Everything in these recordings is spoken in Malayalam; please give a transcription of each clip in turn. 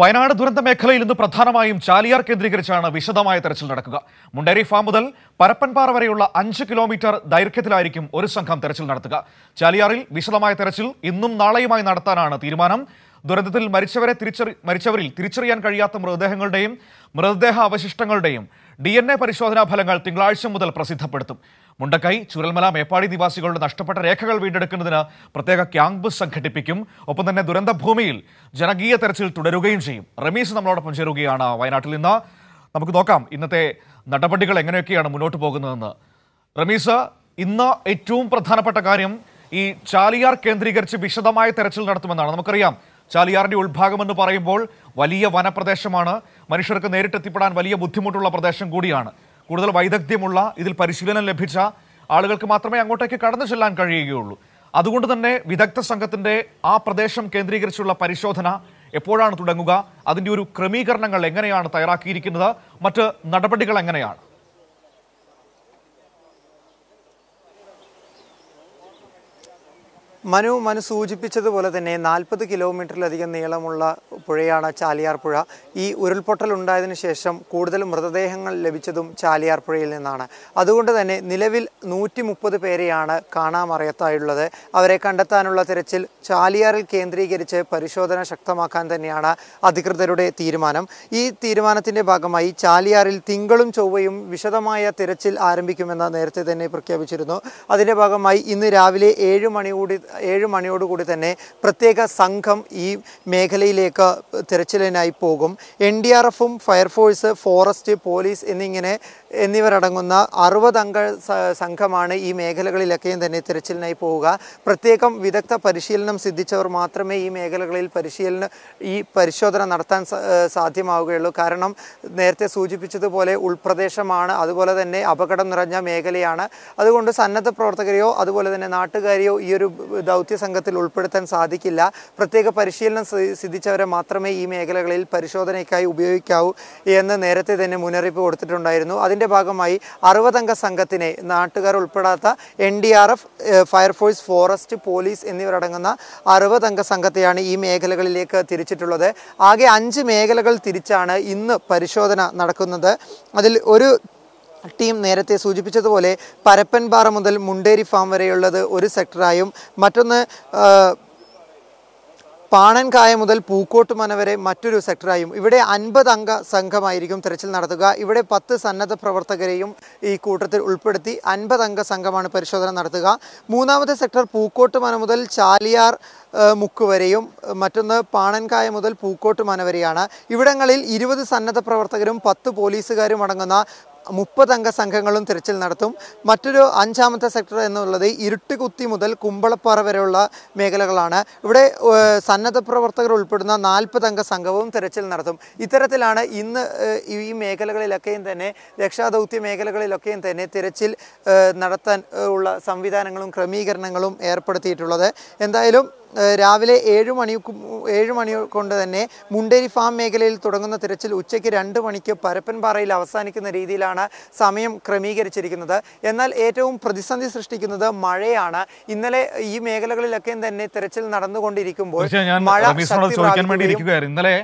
വയനാട് ദുരന്ത മേഖലയിൽ ഇന്ന് പ്രധാനമായും ചാലിയാർ കേന്ദ്രീകരിച്ചാണ് വിശദമായ തെരച്ചിൽ നടക്കുക. മുണ്ടേരി ഫാം മുതൽ പരപ്പൻപാറ വരെയുള്ള അഞ്ച് കിലോമീറ്റർ ദൈർഘ്യത്തിലായിരിക്കും ഒരു സംഘം തെരച്ചിൽ നടത്തുക. ചാലിയാറിൽ വിശദമായ തെരച്ചിൽ ഇന്നും നാളെയുമായി നടത്താനാണ് തീരുമാനം. ദുരന്തത്തിൽ മരിച്ചവരെ തിരിച്ചറി മരിച്ചവരിൽ തിരിച്ചറിയാൻ കഴിയാത്ത മൃതദേഹങ്ങളുടെയും മൃതദേഹ അവശിഷ്ടങ്ങളുടെയും ഡി പരിശോധനാ ഫലങ്ങൾ തിങ്കളാഴ്ച മുതൽ പ്രസിദ്ധപ്പെടുത്തും. മുണ്ടക്കൈ ചുരൽമല മേപ്പാടി നിവാസികളുടെ നഷ്ടപ്പെട്ട രേഖകൾ വീണ്ടെടുക്കുന്നതിന് പ്രത്യേക ക്യാമ്പ് സംഘടിപ്പിക്കും. ഒപ്പം തന്നെ ദുരന്തഭൂമിയിൽ ജനകീയ തെരച്ചിൽ തുടരുകയും ചെയ്യും. റമീസ് നമ്മളോടൊപ്പം ചേരുകയാണ്. വയനാട്ടിൽ നിന്ന് നമുക്ക് നോക്കാം ഇന്നത്തെ നടപടികൾ എങ്ങനെയൊക്കെയാണ് മുന്നോട്ട് പോകുന്നതെന്ന്. റമീസ് ഇന്ന് ഏറ്റവും പ്രധാനപ്പെട്ട കാര്യം ഈ ചാലിയാർ കേന്ദ്രീകരിച്ച് വിശദമായ തെരച്ചിൽ നടത്തുമെന്നാണ്. നമുക്കറിയാം ചാലിയാറിന്റെ ഉൾഭാഗം എന്ന് പറയുമ്പോൾ വലിയ വനപ്രദേശമാണ്. മനുഷ്യർക്ക് നേരിട്ടെത്തിപ്പെടാൻ വലിയ ബുദ്ധിമുട്ടുള്ള പ്രദേശം കൂടിയാണ്. കൂടുതൽ വൈദഗ്ധ്യമുള്ള ഇതിൽ പരിശീലനം ലഭിച്ച ആളുകൾക്ക് മാത്രമേ അങ്ങോട്ടേക്ക് കടന്നു ചെല്ലാൻ കഴിയുകയുള്ളൂ. അതുകൊണ്ട് തന്നെ വിദഗ്ധ സംഘത്തിന്റെ ആ പ്രദേശം കേന്ദ്രീകരിച്ചുള്ള പരിശോധന എപ്പോഴാണ് തുടങ്ങുക? അതിന്റെ ഒരു ക്രമീകരണങ്ങൾ എങ്ങനെയാണ് തയ്യാറാക്കിയിരിക്കുന്നത്? മറ്റ് നടപടികൾ എങ്ങനെയാണ്? മനു മനു സൂചിപ്പിച്ചതുപോലെ തന്നെ നാൽപ്പത് കിലോമീറ്ററിലധികം നീളമുള്ള പുഴയാണ് ചാലിയാർ പുഴ. ഈ ഉരുൾപൊട്ടൽ ഉണ്ടായതിനു ശേഷം കൂടുതൽ മൃതദേഹങ്ങൾ ലഭിച്ചതും ചാലിയാർ പുഴയിൽ നിന്നാണ്. അതുകൊണ്ട് തന്നെ നിലവിൽ നൂറ്റി മുപ്പത് പേരെയാണ് കാണാമറിയത്തായുള്ളത് അവരെ കണ്ടെത്താനുള്ള തിരച്ചിൽ ചാലിയാറിൽ കേന്ദ്രീകരിച്ച് പരിശോധന ശക്തമാക്കാൻ തന്നെയാണ് അധികൃതരുടെ തീരുമാനം. ഈ തീരുമാനത്തിന്റെ ഭാഗമായി ചാലിയാറിൽ തിങ്കളും ചൊവ്വയും വിശദമായ തിരച്ചിൽ ആരംഭിക്കുമെന്ന് നേരത്തെ തന്നെ പ്രഖ്യാപിച്ചിരുന്നു. അതിന്റെ ഭാഗമായി ഇന്ന് രാവിലെ ഏഴ് മണി കൂടി ഏഴ് മണിയോടുകൂടി തന്നെ പ്രത്യേക സംഘം ഈ മേഖലയിലേക്ക് തിരച്ചിലിനായി പോകും. എൻ ഡി ആർ എഫും ഫയർഫോഴ്സ് ഫോറസ്റ്റ് പോലീസ് എന്നിങ്ങനെ എന്നിവരടങ്ങുന്ന അറുപത് അംഗ സംഘമാണ് ഈ മേഖലകളിലൊക്കെയും തന്നെ തിരച്ചിലിനായി പോവുക. പ്രത്യേകം വിദഗ്ധ പരിശീലനം സിദ്ധിച്ചവർ മാത്രമേ ഈ മേഖലകളിൽ പരിശീലനം ഈ പരിശോധന നടത്താൻ സാധ്യമാവുകയുള്ളൂ. കാരണം നേരത്തെ സൂചിപ്പിച്ചതുപോലെ ഉൾപ്രദേശമാണ് അതുപോലെ തന്നെ അപകടം നിറഞ്ഞ മേഖലയാണ്. അതുകൊണ്ട് സന്നദ്ധ പ്രവർത്തകരെയോ അതുപോലെ തന്നെ നാട്ടുകാരെയോ ഈ ഒരു ദൗത്യ സംഘത്തിൽ ഉൾപ്പെടുത്താൻ സാധിക്കില്ല. പ്രത്യേക പരിശീലനം സിദ്ധിച്ചവരെ മാത്രമേ ഈ മേഖലകളിൽ പരിശോധനയ്ക്കായി ഉപയോഗിക്കാവൂ എന്ന് നേരത്തെ തന്നെ മുന്നറിയിപ്പ് കൊടുത്തിട്ടുണ്ടായിരുന്നു. അതിന്റെ ഭാഗമായി അറുപതംഗ സംഘത്തിനെ നാട്ടുകാർ ഉൾപ്പെടാത്ത N D R F fire force forest police എന്നിവരടങ്ങുന്ന അറുപതംഗ സംഘത്തെയാണ് ഈ മേഖലകളിലേക്ക് തിരിച്ചിട്ടുള്ളത്. ആകെ അഞ്ച് മേഖലകൾ തിരിച്ചാണ് ഇന്ന് പരിശോധന നടക്കുന്നത്. അതിൽ ഒരു ടീം നേരത്തെ സൂചിപ്പിച്ചതുപോലെ പരപ്പൻപാറ മുതൽ മുണ്ടേരി ഫാം വരെയുള്ളത് ഒരു സെക്ടറായും മറ്റൊന്ന് പാണൻകായ മുതൽ പൂക്കോട്ടുമന വരെ മറ്റൊരു സെക്ടറായും. ഇവിടെ അൻപത് അംഗ സംഘമായിരിക്കും തെരച്ചിൽ നടത്തുക. ഇവിടെ പത്ത് സന്നദ്ധ പ്രവർത്തകരെയും ഈ കൂട്ടത്തിൽ ഉൾപ്പെടുത്തി അൻപത് അംഗ സംഘമാണ് പരിശോധന നടത്തുക. മൂന്നാമത്തെ സെക്ടർ പൂക്കോട്ടുമന മുതൽ ചാലിയാർ മുക്ക് വരെയും മറ്റൊന്ന് പാണൻകായ മുതൽ പൂക്കോട്ടുമന വരെയാണ്. ഇവിടങ്ങളിൽ ഇരുപത് സന്നദ്ധ പ്രവർത്തകരും പത്ത് പോലീസുകാരും അടങ്ങുന്ന മുപ്പതംഗ സംഘങ്ങളും തിരച്ചിൽ നടത്തും. മറ്റൊരു അഞ്ചാമത്തെ സെക്ടർ എന്നുള്ളത് ഇരുട്ടുകുത്തി മുതൽ കുമ്പളപ്പാറ വരെയുള്ള മേഖലകളാണ്. ഇവിടെ സന്നദ്ധ പ്രവർത്തകർ ഉൾപ്പെടുന്ന നാൽപ്പതംഗ സംഘവും തിരച്ചിൽ നടത്തും. ഇത്തരത്തിലാണ് ഇന്ന് ഈ മേഖലകളിലൊക്കെയും തന്നെ രക്ഷാദൗത്യ മേഖലകളിലൊക്കെയും തന്നെ തിരച്ചിൽ നടത്താൻ ഉള്ള സംവിധാനങ്ങളും ക്രമീകരണങ്ങളും ഏർപ്പെടുത്തിയിട്ടുള്ളത്. എന്തായാലും രാവിലെ ഏഴ് മണി ഏഴ് മണി കൊണ്ട് തന്നെ മുണ്ടേരി ഫാം മേഖലയിൽ തുടങ്ങുന്ന തിരച്ചിൽ ഉച്ചയ്ക്ക് രണ്ട് മണിക്ക് പരപ്പൻപാറയിൽ അവസാനിക്കുന്ന രീതിയിലാണ് സമയം ക്രമീകരിച്ചിരിക്കുന്നത്. എന്നാൽ ഏറ്റവും പ്രതിസന്ധി സൃഷ്ടിക്കുന്നത് മഴയാണ്. ഇന്നലെ ഈ മേഖലകളിലൊക്കെ തന്നെ തിരച്ചിൽ നടന്നുകൊണ്ടിരിക്കുമ്പോൾ മഴ ഇന്നലെ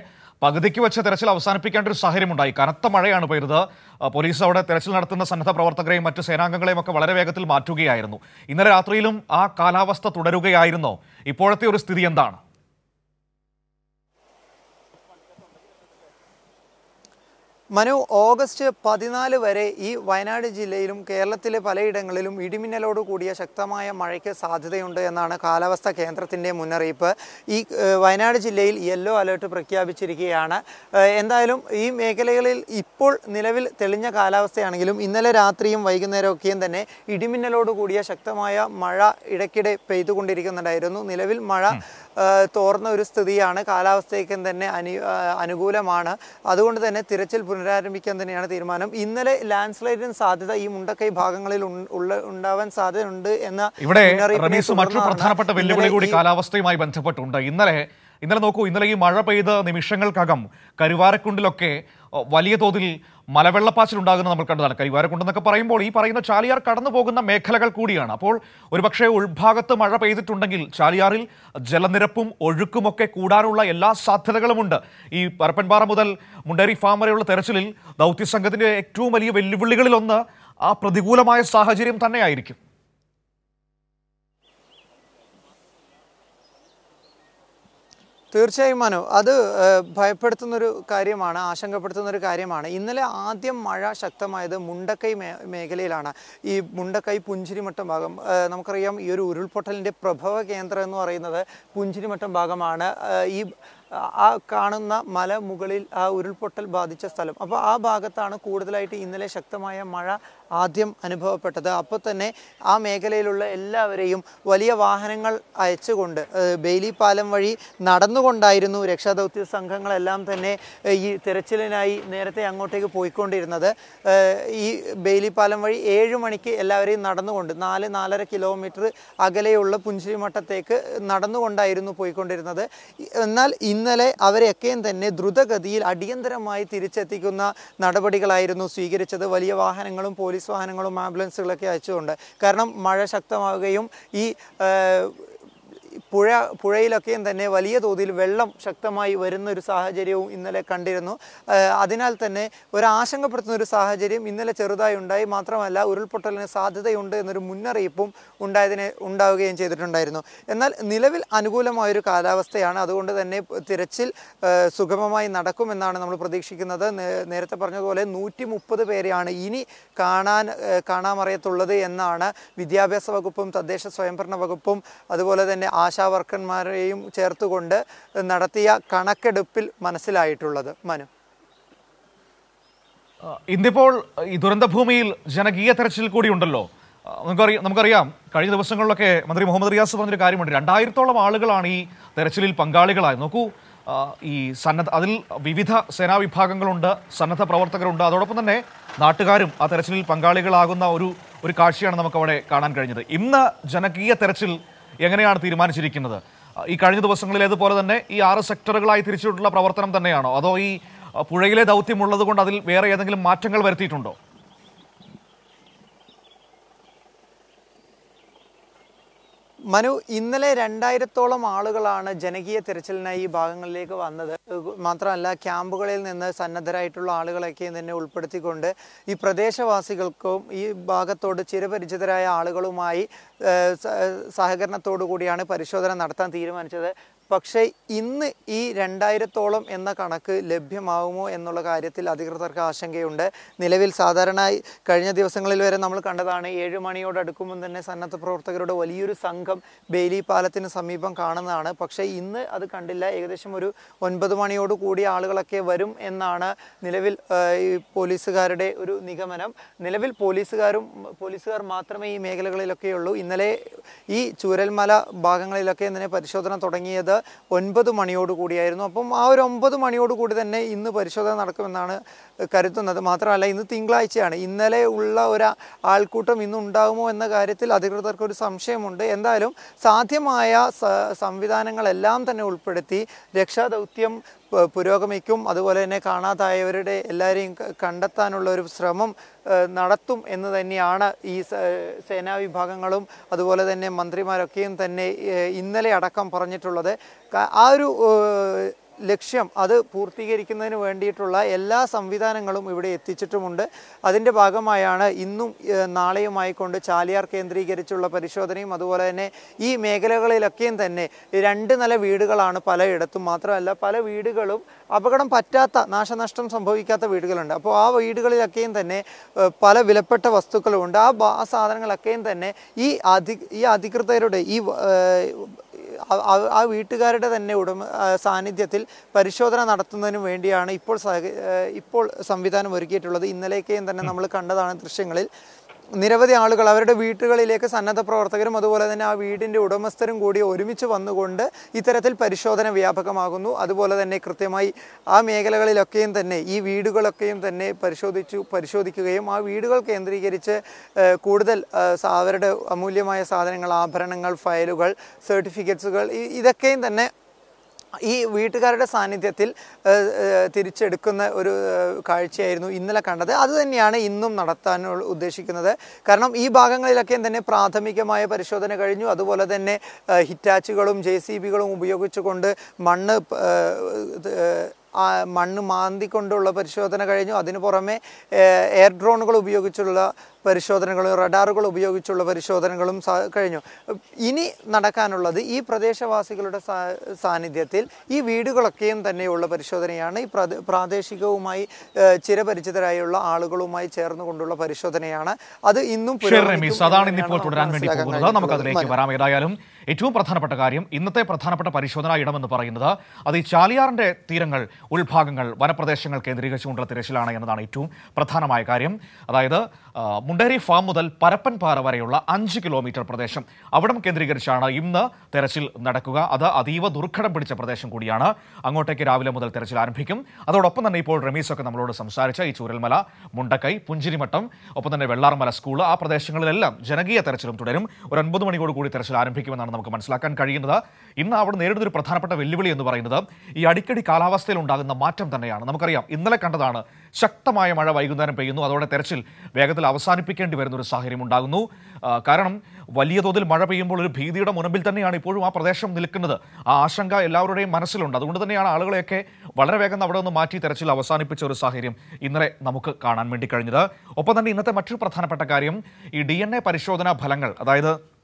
പകുതിക്ക് വെച്ച് തെരച്ചിൽ അവസാനിപ്പിക്കേണ്ട ഒരു സാഹചര്യമുണ്ടായി. കനത്ത മഴയാണ് പെയ്തത്. പോലീസ് അവിടെ തെരച്ചിൽ നടത്തുന്ന സന്നദ്ധ പ്രവർത്തകരെയും മറ്റ് സേനാംഗങ്ങളെയും ഒക്കെ വളരെ വേഗത്തിൽ മാറ്റുകയായിരുന്നു. ഇന്നലെ രാത്രിയിലും ആ കാലാവസ്ഥ തുടരുകയായിരുന്നോ. ഇപ്പോഴത്തെ ഒരു സ്ഥിതി എന്താണ്? മനു ഓഗസ്റ്റ് പതിനാല് വരെ ഈ വയനാട് ജില്ലയിലും കേരളത്തിലെ പലയിടങ്ങളിലും ഇടിമിന്നലോട് കൂടിയ ശക്തമായ മഴയ്ക്ക് സാധ്യതയുണ്ട് എന്നാണ് കാലാവസ്ഥാ കേന്ദ്രത്തിന്റെ മുന്നറിയിപ്പ്. ഈ വയനാട് ജില്ലയിൽ യെല്ലോ അലേർട്ട് പ്രഖ്യാപിച്ചിരിക്കുകയാണ്. എന്തായാലും ഈ മേഖലകളിൽ ഇപ്പോൾ നിലവിൽ തെളിഞ്ഞ കാലാവസ്ഥയാണെങ്കിലും ഇന്നലെ രാത്രിയും വൈകുന്നേരമൊക്കെയും തന്നെ ഇടിമിന്നലോട് കൂടിയ ശക്തമായ മഴ ഇടയ്ക്കിടെ പെയ്തുകൊണ്ടിരിക്കുന്നുണ്ടായിരുന്നു. നിലവിൽ മഴ തോർന്ന ഒരു സ്ഥിതിയാണ്. കാലാവസ്ഥയ്ക്കും തന്നെ അനു അനുകൂലമാണ്. അതുകൊണ്ട് തന്നെ തിരച്ചിൽ പുനരാരംഭിക്കാൻ തന്നെയാണ് തീരുമാനം. ഇന്നലെ ലാൻഡ് സ്ലൈഡിന് സാധ്യത ഈ മുണ്ടക്കൈ ഭാഗങ്ങളിൽ ഉള്ള ഉണ്ടാവാൻ സാധ്യതയുണ്ട് എന്ന ഇവിടെ മറ്റൊരു പ്രധാനപ്പെട്ട വെല്ലുവിളി കൂടി കാലാവസ്ഥയുമായി ബന്ധപ്പെട്ടുണ്ട്. ഇന്നലെ ഇന്നലെ നോക്കൂ ഇന്നലെ ഈ മഴ പെയ്ത നിമിഷങ്ങൾക്കകം കരുവാരക്കുണ്ടിലൊക്കെ വലിയ തോതിൽ മലവെള്ളപ്പാച്ചിൽ ഉണ്ടാകുന്നത് നമ്മൾ കണ്ടതാണ്. കരിവാരക്കുണ്ടെന്നൊക്കെ പറയുമ്പോൾ ഈ പറയുന്ന ചാലിയാർ കടന്നു പോകുന്ന മേഖലകൾ കൂടിയാണ്. അപ്പോൾ ഒരുപക്ഷെ ഉൾഭാഗത്ത് മഴ പെയ്തിട്ടുണ്ടെങ്കിൽ ചാലിയാറിൽ ജലനിരപ്പും ഒഴുക്കുമൊക്കെ കൂടാനുള്ള എല്ലാ സാധ്യതകളുമുണ്ട്. ഈ പരപ്പൻപാറ മുതൽ മുണ്ടേരി ഫാം വരെയുള്ള തെരച്ചിലിൽ ദൗത്യസംഘത്തിന്റെ ഏറ്റവും വലിയ വെല്ലുവിളികളിലൊന്ന് ആ പ്രതികൂലമായ സാഹചര്യം തന്നെയായിരിക്കും. തീർച്ചയായും മനു. അത് ഭയപ്പെടുത്തുന്നൊരു കാര്യമാണ് ആശങ്കപ്പെടുത്തുന്നൊരു കാര്യമാണ്. ഇന്നലെ ആദ്യം മഴ ശക്തമായത് മുണ്ടക്കൈ മേഖലയിലാണ്. ഈ മുണ്ടക്കൈ പുഞ്ചിരിമട്ടം ഭാഗം നമുക്കറിയാം ഈ ഒരു ഉരുൾപൊട്ടലിന്റെ പ്രഭവ കേന്ദ്രം എന്ന് പറയുന്നത് പുഞ്ചിരിമട്ടം ഭാഗമാണ്. ഈ ആ കാണുന്ന മല മുകളിൽ ആ ഉരുൾപൊട്ടൽ ബാധിച്ച സ്ഥലം. അപ്പോൾ ആ ഭാഗത്താണ് കൂടുതലായിട്ട് ഇന്നലെ ശക്തമായ മഴ ആദ്യം അനുഭവപ്പെട്ടത്. അപ്പോൾ തന്നെ ആ മേഖലയിലുള്ള എല്ലാവരെയും വലിയ വാഹനങ്ങൾ അയച്ചുകൊണ്ട് ബെയിലി പാലം വഴി നടന്നുകൊണ്ടായിരുന്നു രക്ഷാദൗത്യ സംഘങ്ങളെല്ലാം തന്നെ ഈ തിരച്ചിലിനായി നേരത്തെ അങ്ങോട്ടേക്ക് പോയിക്കൊണ്ടിരുന്നത്. ഈ ബെയിലി പാലം വഴി ഏഴ് മണിക്ക് എല്ലാവരെയും നടന്നുകൊണ്ട് നാല് നാലര കിലോമീറ്റർ അകലെയുള്ള പുഞ്ചിരിമട്ടത്തേക്ക് നടന്നുകൊണ്ടായിരുന്നു പോയിക്കൊണ്ടിരുന്നത്. എന്നാൽ ഇന്നലെ അവരെയൊക്കെയും തന്നെ ദ്രുതഗതിയിൽ അടിയന്തരമായി തിരിച്ചെത്തിക്കുന്ന നടപടികളായിരുന്നു സ്വീകരിച്ചത്. വലിയ വാഹനങ്ങളും പോലീസ് വാഹനങ്ങളും ആംബുലൻസുകളൊക്കെ അയച്ചുകൊണ്ട്. കാരണം മഴ ശക്തമാവുകയും ഈ പുഴ പുഴയിലൊക്കെയും തന്നെ വലിയ തോതിൽ വെള്ളം ശക്തമായി വരുന്ന ഒരു സാഹചര്യവും ഇന്നലെ കണ്ടിരുന്നു. അതിനാൽ തന്നെ ഒരു ആശങ്കപ്പെടുത്തുന്ന ഒരു സാഹചര്യം ഇന്നലെ ചെറുതായി ഉണ്ടായി. മാത്രമല്ല ഉരുൾപൊട്ടലിന് സാധ്യതയുണ്ട് എന്നൊരു മുന്നറിയിപ്പും ഉണ്ടായതിനെ ഉണ്ടാവുകയും ചെയ്തിട്ടുണ്ടായിരുന്നു. എന്നാൽ നിലവിൽ അനുകൂലമായൊരു കാലാവസ്ഥയാണ്. അതുകൊണ്ട് തന്നെ തിരച്ചിൽ സുഗമമായി നടക്കുമെന്നാണ് നമ്മൾ പ്രതീക്ഷിക്കുന്നത്. നേരത്തെ പറഞ്ഞതുപോലെ നൂറ്റി മുപ്പത് പേരെയാണ് ഇനി കാണാൻ കാണാമറിയത്തുള്ളത് എന്നാണ് വിദ്യാഭ്യാസ വകുപ്പും തദ്ദേശ സ്വയംഭരണ വകുപ്പും അതുപോലെ തന്നെ ആശാ വർക്കർമാരെയും ചേർത്തുകൊണ്ട് നടത്തിയ കണക്കെടുപ്പിൽ മനസ്സിലായിട്ടുള്ളത് മനു. ഇന്നിപ്പോൾ ഈ ദുരന്തഭൂമിയിൽ ജനകീയ തെരച്ചിൽ കൂടി ഉണ്ടല്ലോ. നമുക്കറിയാം നമുക്കറിയാം കഴിഞ്ഞ ദിവസങ്ങളിലൊക്കെ മന്ത്രി മുഹമ്മദ് റിയാസ് പറഞ്ഞൊരു കാര്യമുണ്ട്. രണ്ടായിരത്തോളം ആളുകളാണ് ഈ തെരച്ചിലിൽ പങ്കാളികളായത്. നോക്കൂ ഈ സന്നദ്ധ അതിൽ വിവിധ സേനാ വിഭാഗങ്ങളുണ്ട് സന്നദ്ധ പ്രവർത്തകരുണ്ട്. അതോടൊപ്പം തന്നെ നാട്ടുകാരും ആ തെരച്ചിലിൽ പങ്കാളികളാകുന്ന ഒരു ഒരു കാഴ്ചയാണ് നമുക്കവിടെ കാണാൻ കഴിഞ്ഞത്. ഇന്ന് ജനകീയ തെരച്ചിൽ എങ്ങനെയാണ് തീരുമാനിച്ചിരിക്കുന്നത്? ഈ കഴിഞ്ഞ ദിവസങ്ങളിലേതുപോലെ തന്നെ ഈ ആറ് സെക്ടറുകളായി തിരിച്ചിട്ടുള്ള പ്രവർത്തനം തന്നെയാണോ? അതോ ഈ പുഴയിലെ ദൗത്യമുള്ളത് കൊണ്ട് അതിൽ വേറെ ഏതെങ്കിലും മാറ്റങ്ങൾ വരുത്തിയിട്ടുണ്ടോ? മനു ഇന്നലെ രണ്ടായിരത്തോളം ആളുകളാണ് ജനകീയ തിരച്ചിലിനായി ഈ ഭാഗങ്ങളിലേക്ക് വന്നത്. മാത്രമല്ല ക്യാമ്പുകളിൽ നിന്ന് സന്നദ്ധരായിട്ടുള്ള ആളുകളൊക്കെ തന്നെ ഉൾപ്പെടുത്തിക്കൊണ്ട് ഈ പ്രദേശവാസികൾക്കും ഈ ഭാഗത്തോട് ചിരപരിചിതരായ ആളുകളുമായി സഹകരണത്തോടു കൂടിയാണ് പരിശോധന നടത്താൻ തീരുമാനിച്ചത്. പക്ഷേ ഇന്ന് ഈ രണ്ടായിരത്തോളം എന്ന കണക്ക് ലഭ്യമാവുമോ എന്നുള്ള കാര്യത്തിൽ അധികൃതർക്ക് ആശങ്കയുണ്ട്. നിലവിൽ സാധാരണയായി കഴിഞ്ഞ ദിവസങ്ങളിൽ വരെ നമ്മൾ കണ്ടതാണ് ഏഴ് മണിയോട് അടുക്കുമ്പോൾ തന്നെ സന്നദ്ധ പ്രവർത്തകരുടെ വലിയൊരു സംഘം ബെയിലി പാലത്തിന് സമീപം കാണുന്നതാണ്. പക്ഷേ ഇന്ന് അത് കണ്ടില്ല. ഏകദേശം ഒരു ഒൻപത് മണിയോട് കൂടി ആളുകളൊക്കെ വരും എന്നാണ് നിലവിൽ ഈ പോലീസുകാരുടെ ഒരു നിഗമനം. നിലവിൽ പോലീസുകാരും പോലീസുകാർ മാത്രമേ ഈ മേഖലകളിലൊക്കെയുള്ളൂ. ഇന്നലെ ഈ ചൂരൽമല ഭാഗങ്ങളിലൊക്കെ ഇന്നലെ പരിശോധന തുടങ്ങിയത് ഒൻപത് മണിയോട് കൂടിയായിരുന്നു. അപ്പം ആ ഒരു ഒമ്പത് മണിയോട് കൂടി തന്നെ ഇന്ന് പരിശോധന നടക്കുമെന്നാണ് കരുതുന്നത്. മാത്രമല്ല ഇന്ന് തിങ്കളാഴ്ചയാണ്. ഇന്നലെ ഉള്ള ഒരു ആൾക്കൂട്ടം ഇന്നുണ്ടാകുമോ എന്ന കാര്യത്തിൽ അധികൃതർക്ക് ഒരു സംശയമുണ്ട്. എന്തായാലും സാധ്യമായ സംവിധാനങ്ങളെല്ലാം തന്നെ ഉൾപ്പെടുത്തി രക്ഷാദൗത്യം പുരോഗമിക്കും. അതുപോലെ തന്നെ കാണാതായവരുടെ എല്ലാവരെയും കണ്ടെത്താനുള്ള ഒരു ശ്രമം നടത്തും എന്ന് തന്നെയാണ് ഈ സേനാ വിഭാഗങ്ങളും അതുപോലെ തന്നെ മന്ത്രിമാരൊക്കെയും തന്നെ ഇന്നലെ അടക്കം പറഞ്ഞിട്ടുള്ളത്. ആ ഒരു ലക്ഷ്യം അത് പൂർത്തീകരിക്കുന്നതിന് വേണ്ടിയിട്ടുള്ള എല്ലാ സംവിധാനങ്ങളും ഇവിടെ എത്തിച്ചിട്ടുമുണ്ട്. അതിന്റെ ഭാഗമായാണ് ഇന്നും നാളെയുമായി നാളെയുമായിക്കൊണ്ട് ചാലിയാർ കേന്ദ്രീകരിച്ചുള്ള പരിശോധനയും അതുപോലെ തന്നെ ഈ മേഖലകളിലൊക്കെയും തന്നെ രണ്ട് നില വീടുകളാണ് പലയിടത്തും. മാത്രമല്ല പല വീടുകളും അപകടം പറ്റാത്ത നാശനഷ്ടം സംഭവിക്കാത്ത വീടുകളുണ്ട്. അപ്പോൾ ആ വീടുകളിലൊക്കെയും തന്നെ പല വിലപ്പെട്ട വസ്തുക്കളുമുണ്ട്. ആ ആ സാധനങ്ങളൊക്കെയും തന്നെ ഈ അധി ഈ അധികൃതരുടെ ഈ ആ- വീട്ടുകാരുടെ തന്നെ ഉടമ സാന്നിധ്യത്തിൽ പരിശോധന നടത്തുന്നതിനു വേണ്ടിയാണ് ഇപ്പോൾ ഇപ്പോൾ സംവിധാനം ഒരുക്കിയിട്ടുള്ളത്. ഇന്നലെയൊക്കെയും തന്നെ നമ്മൾ കണ്ടതാണ് ദൃശ്യങ്ങളിൽ. നിരവധി ആളുകൾ അവരുടെ വീട്ടുകളിലേക്ക് സന്നദ്ധ പ്രവർത്തകരും അതുപോലെ തന്നെ ആ വീടിന്റെ ഉടമസ്ഥരും കൂടി ഒരുമിച്ച് വന്നുകൊണ്ട് ഇത്തരത്തിൽ പരിശോധന വ്യാപകമാകുന്നു. അതുപോലെ തന്നെ കൃത്യമായി ആ മേഖലകളിലൊക്കെയും തന്നെ ഈ വീടുകളൊക്കെയും തന്നെ പരിശോധിച്ചു പരിശോധിക്കുകയും ആ വീടുകൾ കേന്ദ്രീകരിച്ച് കൂടുതൽ അവരുടെ അമൂല്യമായ സാധനങ്ങൾ ആഭരണങ്ങൾ ഫയലുകൾ സർട്ടിഫിക്കറ്റ്സുകൾ ഇതൊക്കെയും തന്നെ ഈ വീട്ടുകാരുടെ സാന്നിധ്യത്തിൽ തിരിച്ചെടുക്കുന്ന ഒരു കാഴ്ചയായിരുന്നു ഇന്നലെ കണ്ടത്. അതുതന്നെയാണ് ഇന്നും നടത്താൻ ഉദ്ദേശിക്കുന്നത്. കാരണം ഈ ഭാഗങ്ങളിലൊക്കെ തന്നെ പ്രാഥമികമായ പരിശോധന കഴിഞ്ഞു. അതുപോലെ തന്നെ ഹിറ്റാച്ചുകളും ജെ സി ബികളും ഉപയോഗിച്ചുകൊണ്ട് മണ്ണ് മണ്ണ് മാന്തിക്കൊണ്ടുള്ള പരിശോധന കഴിഞ്ഞു. അതിനു പുറമെ എയർ ഡ്രോണുകൾ ഉപയോഗിച്ചുള്ള പരിശോധനകളും റഡാറുകൾ ഉപയോഗിച്ചുള്ള പരിശോധനകളും കഴിഞ്ഞു. ഇനി നടക്കാനുള്ളത് ഈ പ്രദേശവാസികളുടെ സാന്നിധ്യത്തിൽ ഈ വീടുകളൊക്കെയും തന്നെയുള്ള പരിശോധനയാണ്. ഈ പ്രാദേശികവുമായി ചിരപരിചിതരായുള്ള ആളുകളുമായി ചേർന്നുകൊണ്ടുള്ള പരിശോധനയാണ്. അത് ഇന്നും അതാണ് ഇന്നിപ്പോൾ തുടരാൻ വേണ്ടി പോകുന്നത്. നമുക്ക് അതിലേക്ക് വരാം. ഏതായാലും ഏറ്റവും പ്രധാനപ്പെട്ട കാര്യം ഇന്നത്തെ പ്രധാനപ്പെട്ട പരിശോധനാ ഇടമെന്ന് പറയുന്നത് അത് ഈ ചാലിയാറിന്റെ തീരങ്ങൾ ഉൾഭാഗങ്ങൾ വനപ്രദേശങ്ങൾ കേന്ദ്രീകരിച്ചുകൊണ്ടുള്ള തിരച്ചിലാണ് എന്നതാണ് ഏറ്റവും പ്രധാനമായ കാര്യം. അതായത് മുണ്ടേരി ഫാം മുതൽ പരപ്പൻപാറ വരെയുള്ള അഞ്ച് കിലോമീറ്റർ പ്രദേശം അവിടം കേന്ദ്രീകരിച്ചാണ് ഇന്ന് തെരച്ചിൽ നടക്കുക. അത് അതീവ ദുർഘടം പിടിച്ച പ്രദേശം കൂടിയാണ്. അങ്ങോട്ടേക്ക് രാവിലെ മുതൽ തെരച്ചിൽ ആരംഭിക്കും. അതോടൊപ്പം തന്നെ ഇപ്പോൾ റമീസൊക്കെ നമ്മളോട് സംസാരിച്ച ഈ ചൂരൽമല മുണ്ടക്കൈ പുഞ്ചിരിമട്ടം ഒപ്പം തന്നെ വെള്ളാർമല സ്കൂൾ ആ പ്രദേശങ്ങളിലെല്ലാം ജനകീയ തെരച്ചിലും തുടരും. ഒരു ഒൻപത് മണിയോട് കൂടി തെരച്ചിൽ ആരംഭിക്കുമെന്നാണ് നമുക്ക് മനസ്സിലാക്കാൻ കഴിയുന്നത്. ഇന്ന് അവിടെ നേരിടുന്ന ഒരു പ്രധാനപ്പെട്ട വെല്ലുവിളി എന്ന് പറയുന്നത് ഈ അടിക്കടി കാലാവസ്ഥയിൽ ഉണ്ടാകുന്ന മാറ്റം തന്നെയാണ്. നമുക്കറിയാം ഇന്നലെ കണ്ടതാണ് ശക്തമായ മഴ വൈകുന്നേരം പെയ്യുന്നു. അതോടെ തെരച്ചിൽ വേഗത്തിൽ അവസാനിപ്പിക്കേണ്ടി വരുന്ന ഒരു സാഹചര്യം ഉണ്ടാകുന്നു. കാരണം വലിയ തോതിൽ മഴ പെയ്യുമ്പോൾ ഒരു ഭീതിയുടെ മുനമ്പിൽ തന്നെയാണ് ഇപ്പോഴും ആ പ്രദേശം നിൽക്കുന്നത്. ആ ആശങ്ക എല്ലാവരുടെയും മനസ്സിലുണ്ട്. അതുകൊണ്ട് തന്നെയാണ് ആളുകളെയൊക്കെ വളരെ വേഗം അവിടെ നിന്ന് മാറ്റി തെരച്ചിൽ അവസാനിപ്പിച്ച ഒരു സാഹചര്യം ഇന്നലെ നമുക്ക് കാണാൻ വേണ്ടി കഴിഞ്ഞത്. ഒപ്പം തന്നെ ഇന്നത്തെ മറ്റൊരു പ്രധാനപ്പെട്ട കാര്യം ഈ ഡി പരിശോധനാ ഫലങ്ങൾ. അതായത്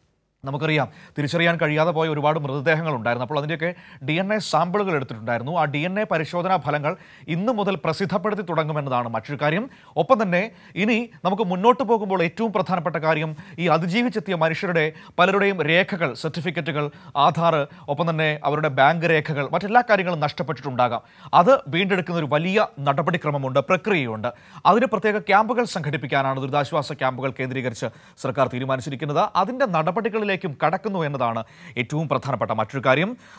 നമുക്കറിയാം തിരിച്ചറിയാൻ കഴിയാതെ പോയ ഒരുപാട് മൃതദേഹങ്ങൾ ഉണ്ടായിരുന്നു അപ്പോൾ അതിന്റെയൊക്കെ ഡി എൻ എ സാമ്പിളുകൾ എടുത്തിട്ടുണ്ടായിരുന്നു. ആ ഡി എൻ എ പരിശോധനാ ഫലങ്ങൾ ഇന്നു മുതൽ പ്രസിദ്ധപ്പെടുത്തി തുടങ്ങുമെന്നതാണ് മറ്റൊരു കാര്യം. ഒപ്പം തന്നെ ഇനി നമുക്ക് മുന്നോട്ട് പോകുമ്പോൾ ഏറ്റവും പ്രധാനപ്പെട്ട കാര്യം ഈ അതിജീവിച്ചെത്തിയ മനുഷ്യരുടെ പലരുടെയും രേഖകൾ സർട്ടിഫിക്കറ്റുകൾ ആധാർ ഒപ്പം തന്നെ അവരുടെ ബാങ്ക് രേഖകൾ മറ്റെല്ലാ കാര്യങ്ങളും നഷ്ടപ്പെട്ടിട്ടുണ്ടാകാം. അത് വീണ്ടെടുക്കുന്ന ഒരു വലിയ നടപടിക്രമമുണ്ട് പ്രക്രിയയുണ്ട്. അതിന് പ്രത്യേക ക്യാമ്പുകൾ സംഘടിപ്പിക്കാനാണ് ദുരിതാശ്വാസ ക്യാമ്പുകൾ കേന്ദ്രീകരിച്ച് സർക്കാർ തീരുമാനിച്ചിരിക്കുന്നത്. അതിന്റെ നടപടികളിലേക്കും കടക്കുന്നു എന്നതാണ് ഏറ്റവും പ്രധാനപ്പെട്ട മറ്റൊരു കാര്യം.